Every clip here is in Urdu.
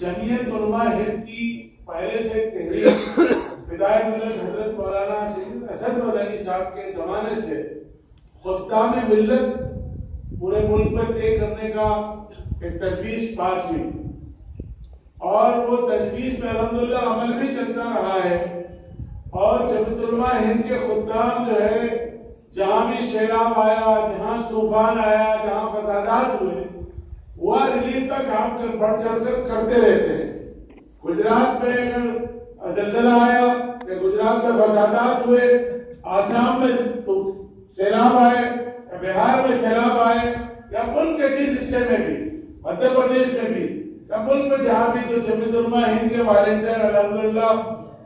جمعیت علماء ہند کی پہلے سے تحریر بدایت ملت حضرت مولانا سید اسد مدنی صاحب کے زمانے سے خطام ملت پورے ملک میں طے کرنے کا ایک تجویز پاس ہوئی۔ اور وہ تجویز میں الحمدللہ عمل بھی چلتا رہا ہے۔ اور جمعیت علماء ہند کے خدام جو ہے، جہاں بھی سیلاب آیا، جہاں طوفان آیا، جہاں فسادات ہوئے وہ ریلیف کا کام کر بڑھ چڑھ کر کرتے رہتے ہیں۔ گجرات میں اگر زلزلہ آیا کہ گجرات میں فسادات ہوئے، آسام میں سیلاب آئے، یا بہار میں سیلاب آئے، یا ملک کے جس حصے میں بھی، مدھیہ پردیش میں بھی، یا ملک میں جہاں بھی جو جمعیت علماء ہند کے والنٹیر الحمدللہ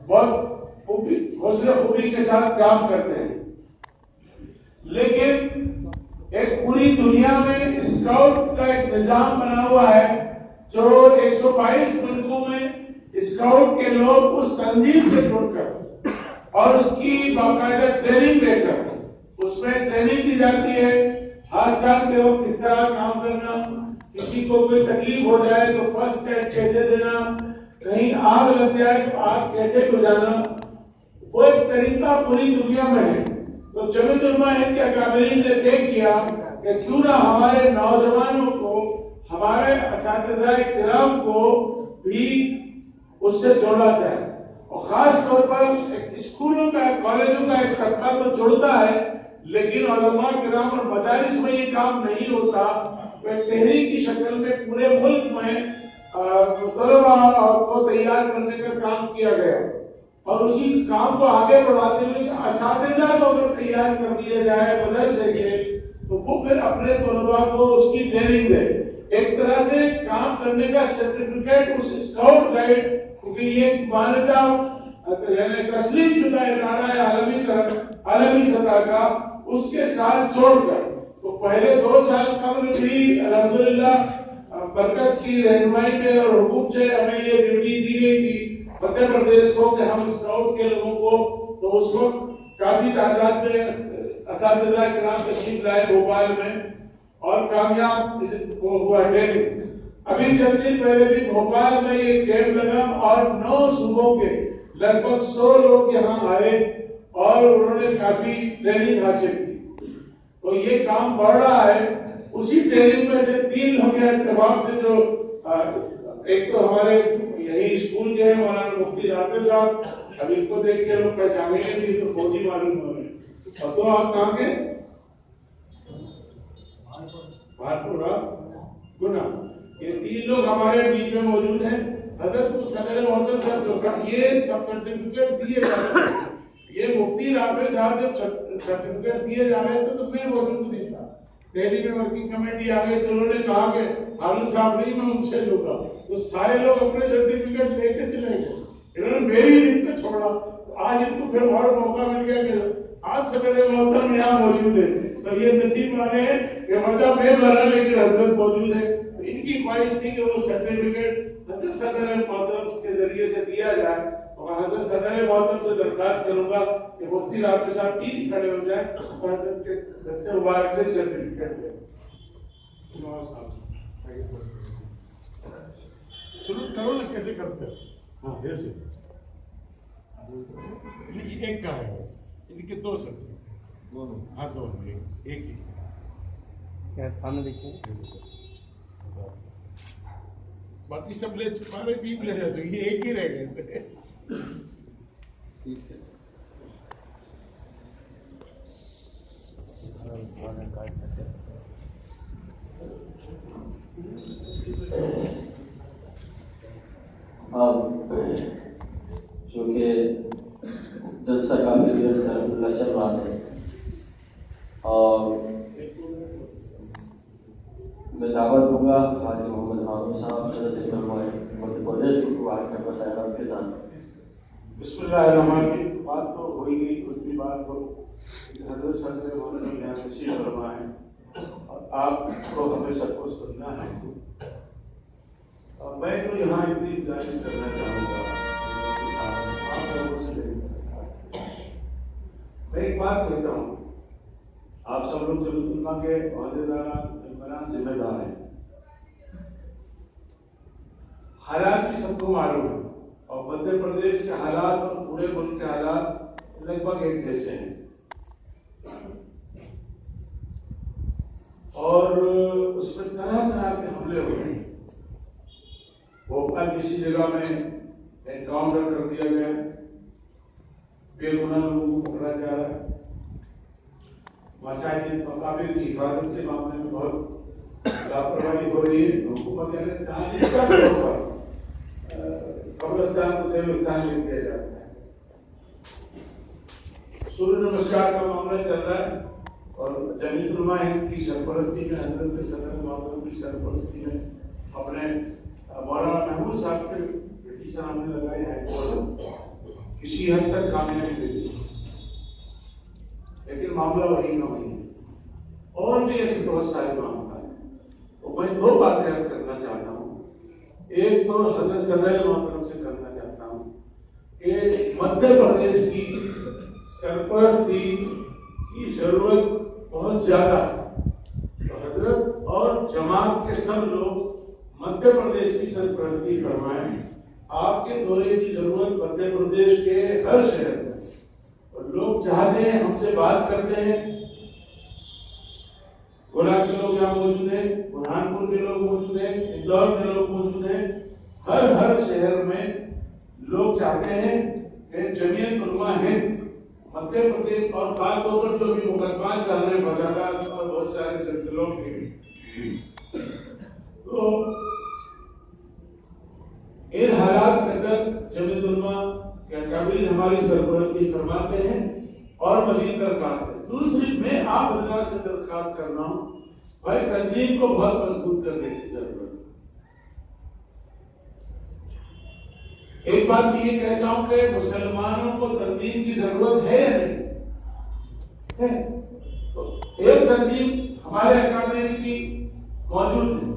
بہت خوبی حوصلہ خوبی کے ساتھ کام کرتے ہیں۔ لیکن پوری دنیا میں اسکاؤٹ کا ایک نظام بنا ہوا ہے جو ایک سو بائیس ملکوں میں اسکاؤٹ کے لوگ اس تنظیم سے جڑ کر اور اس کی باقاعدہ ٹریننگ دے کر اس میں ٹریننگ دی جاتی ہے۔ حادثات کے وقت کس طرح کام کرنا، کسی کو کوئی تکلیف ہو جائے تو فرسٹ ایڈ کیسے دینا، کہیں آگ لگ جائے تو آگ کیسے بجانا وہ ایک طریقہ پوری دنیا میں ہے۔ تو جمعیت علماء ہند کے اکابرین نے طے کیا کہ کیوں نہ ہمارے نوجوانوں کو، ہمارے اساتذہ کرام کو بھی اس سے جوڑا جائے۔ اور خاص طور پر اسکولوں کا، کالجوں کا ایک طبقہ تو جڑتا ہے، لیکن علماء کرام اور مدارس میں یہ کام نہیں ہوتا۔ تو ایک تحریک کی شکل میں پورے ملک میں طلبا کو تیار کرنے کا کام کیا گیا۔ اور اسی کام کو آگے بڑھاتے ہوئے اساتذہ کو اگر تیار کر دیا جائے مدرسے کے، تو وہ پھر اپنے طلبا کو اس کی ٹریننگ دے۔ ایک طرح سے کام کرنے کا سرٹیفکیٹ اس اسکاؤٹ گائیڈ کیونکہ یہ مانتا تسلیم شدہ ادارہ ہے عالمی طرف عالمی سطح کا، اس کے ساتھ جوڑ کر۔ تو پہلے دو سال قبل بھی، الحمدللہ مرکز کی رہنمائی میں اور حکومت سے ہمیں یہ ڈیوٹی دی گئی تھی۔ مدھیہ پردیش کو کہ ہم اسکاؤٹ کے لوگوں کو تو اس وقت کافی تعداد میں اساتذہ کرام تشریف لائے بھوپال میں اور کامیاب ہوا ٹریننگ ابھی چند دن پہلے بھی بھوپال میں یہ کیمپ لگا اور نو صوبوں کے لگ بھگ سو لوگ یہاں آئے اور انہوں نے کافی ٹریننگ حاصل کی تو یہ کام بڑھ رہا ہے اسی ٹریننگ میں سے تین لوگ ہیں اتفاق سے جو ایک تو ہمارے یہی اسکول کے ہیں، مولانا مفتی رابطے صاحب، اب ان کو دیکھ کے لوگ پہچانے گے نہیں تو فوجی معلوم ہو رہے ہیں۔ اور تو آپ کہاں کے بھارپورا ہاں؟ گنا یہ تین لوگ ہمارے بیچ میں موجود ہیں۔ حضرت صدر محترم صاحب جو یہ سب سرٹیفکیٹ دیے جا رہے ہیں۔ یہ مفتی رابطے صاحب جب سرٹیفکیٹ دیے جا رہے تھے تو میں موجود نہیں دہلی میں ورکنگ کمیٹی آ گئی تو انہوں نے کہا کہ ہارون صاحب نہیں میں ان سے لوں تو سارے لوگ اپنے سرٹیفکیٹ لے کے چلے گئے۔ انہوں نے میری دن پہ چھوڑا۔ آج ان کو پھر اور موقع مل گیا کہ آج صدر محترم یہاں موجود ہے تو یہ نصیب والے ہیں کہ مزہ میں بھرا لیکن حضرت موجود ہے ان کی خواہش تھی کہ وہ سرٹیفکیٹ حضرت صدر محترم کے ذریعے سے دیا جائے۔ اور حضرت صدر محترم سے درخواست کروں گا کہ مفتی رافع صاحب تین کھڑے ہو جائیں اور حضرت کے دستے مبارک سے سرٹیفکیٹ دیں شروع کرو نا کیسے کرتے ہو ہاں۔ ایسے یہ ایک کا ہے بس۔ ان کے دو سرٹیفکیٹ دونوں۔ ہاں دونوں ایک ہی۔ کیا سامنے دیکھیں؟ باقی سب لے چکے بھی لے جا چکے۔ یہ ایک ہی رہ گئے اب چونکہ جلسہ سے چل رہا ہے اور میں دعوت دوں گا حاجی محمد صاحب صدر مدھیہ پردیش کو آج کا بتایا کے ساتھ۔ بسم اللہ الرحمن الرحیم. بات تو ہوئی گئی اتنی بات کو حضرت صاحب نے مولانا بیان نشی فرمایا ہے اور آپ کو ہمیں سب کو سننا ہے۔ اور میں تو یہاں اتنی گزارش کرنا چاہوں گا۔ میں ایک بات کہتا ہوں۔ آپ سب لوگ جب اللہ کے عہدے دار ذمہ دار ہیں حالات بھی سب کو معلوم ہے۔ اور مدھیہ پردیش کے حالات اور پورے ملک کے حالات لگ بھگ ایک جیسے ہیں۔ اور اس میں طرح طرح کے حملے ہوئے ہیں۔ بھوپال کسی جگہ میں انکاؤنٹر کر دیا گیا۔ بے گناہ لوگوں کو پکڑا جا رہا ہے۔ مساجد مقابل کی حفاظت کے معاملے میں بہت لاپرواہی ہو رہی ہے۔ حکومت قبرستان کو دیوستان لکھ دیا جاتا ہے سورج نمسکار کا معاملہ چل رہا ہے اور جمیت علماء ہند کی سرپرستی میں حضرت صدر محمد کی سرپرستی میں اپنے مولانا محمود صاحب کے بیٹی سامنے لگائے ہیں کسی حد تک کامیابی دے دی لیکن معاملہ وہی نہ وہی ہے اور بھی ایسے بہت سارے معاملہ ہیں تو میں دو باتیں کرنا چاہتا ہوں ایک تو حضرت صدر محترم سے کرنا چاہتا ہوں کہ مدھیہ پردیش کی سرپرستی کی ضرورت بہت زیادہ ہے۔ تو حضرت اور جماعت کے سب لوگ مدھیہ پردیش کی سرپرستی فرمائیں۔ آپ کے دورے کی ضرورت مدھیہ پردیش کے ہر شہر میں اور لوگ چاہتے ہیں ہم سے بات کرتے ہیں۔ گولا کے لوگ یہاں موجود ہیں برہان پور کے لوگ موجود ہیں، اندور کے لوگ موجود ہیں۔ ہر ہر شہر میں لوگ چاہتے ہیں کہ جمعیت علماء ہند مدھیہ پردیش اور خاص طور پر جو بھی مقدمات چل رہے ہیں فسادات اور بہت سارے سلسلوں کے۔ تو ان حالات کے اندر جمعیت علماء کے اکابرین ہماری سرپرستی فرماتے ہیں اور مزید دوسری میں آپ حضرات سے درخواست کر رہا ہوں، بھائی تنظیم کو بہت مضبوط کرنے کی ضرورت ایک بات میں یہ کہتا ہوں کہ مسلمانوں کو تنظیم کی ضرورت ہے یا نہیں؟ ایک تنظیم ہمارے اکیڈمی کی موجود ہے۔